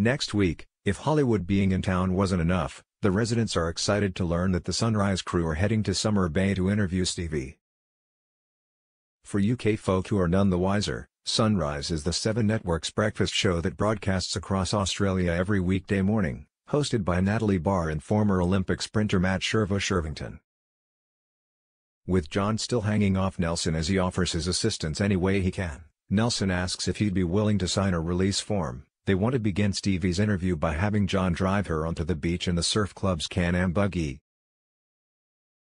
Next week, if Hollywood being in town wasn't enough, the residents are excited to learn that the Sunrise crew are heading to Summer Bay to interview Stevie. For UK folk who are none the wiser, Sunrise is the Seven Network's breakfast show that broadcasts across Australia every weekday morning, hosted by Natalie Barr and former Olympic sprinter Matt Sherva-Shirvington. With John still hanging off Nelson as he offers his assistance any way he can, Nelson asks if he'd be willing to sign a release form. They want to begin Stevie's interview by having John drive her onto the beach in the surf club's Can-Am buggy.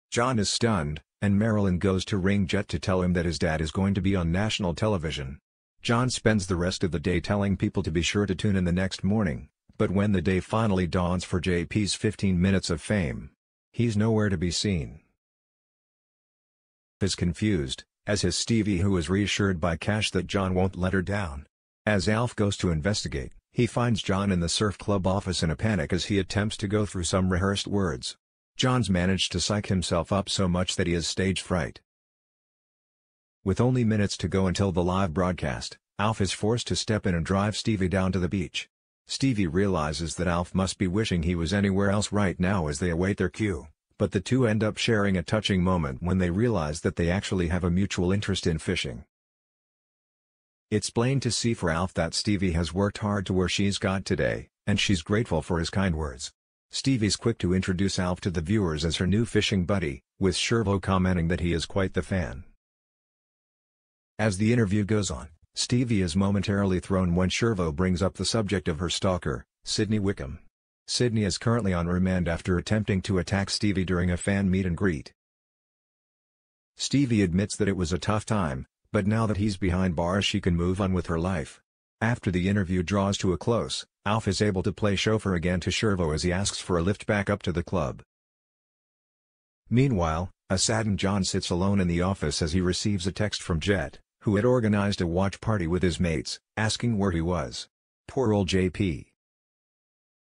John is stunned, and Marilyn goes to ring Jett to tell him that his dad is going to be on national television. John spends the rest of the day telling people to be sure to tune in the next morning, but when the day finally dawns for JP's 15 minutes of fame, he's nowhere to be seen is confused, as is Stevie who is reassured by Cash that John won't let her down. As Alf goes to investigate, he finds John in the surf club office in a panic as he attempts to go through some rehearsed words. John's managed to psych himself up so much that he has stage fright. With only minutes to go until the live broadcast, Alf is forced to step in and drive Stevie down to the beach. Stevie realizes that Alf must be wishing he was anywhere else right now as they await their cue but the two end up sharing a touching moment when they realize that they actually have a mutual interest in fishing. It's plain to see for Alf that Stevie has worked hard to where she's got today, and she's grateful for his kind words. Stevie's quick to introduce Alf to the viewers as her new fishing buddy, with Shirvo commenting that he is quite the fan. As the interview goes on, Stevie is momentarily thrown when Shirvo brings up the subject of her stalker, Sydney Wickham. Sydney is currently on remand after attempting to attack Stevie during a fan meet and greet. Stevie admits that it was a tough time, but now that he's behind bars she can move on with her life. After the interview draws to a close, Alf is able to play chauffeur again to Shirvo as he asks for a lift back up to the club. Meanwhile, a saddened John sits alone in the office as he receives a text from Jett, who had organized a watch party with his mates, asking where he was. Poor old JP.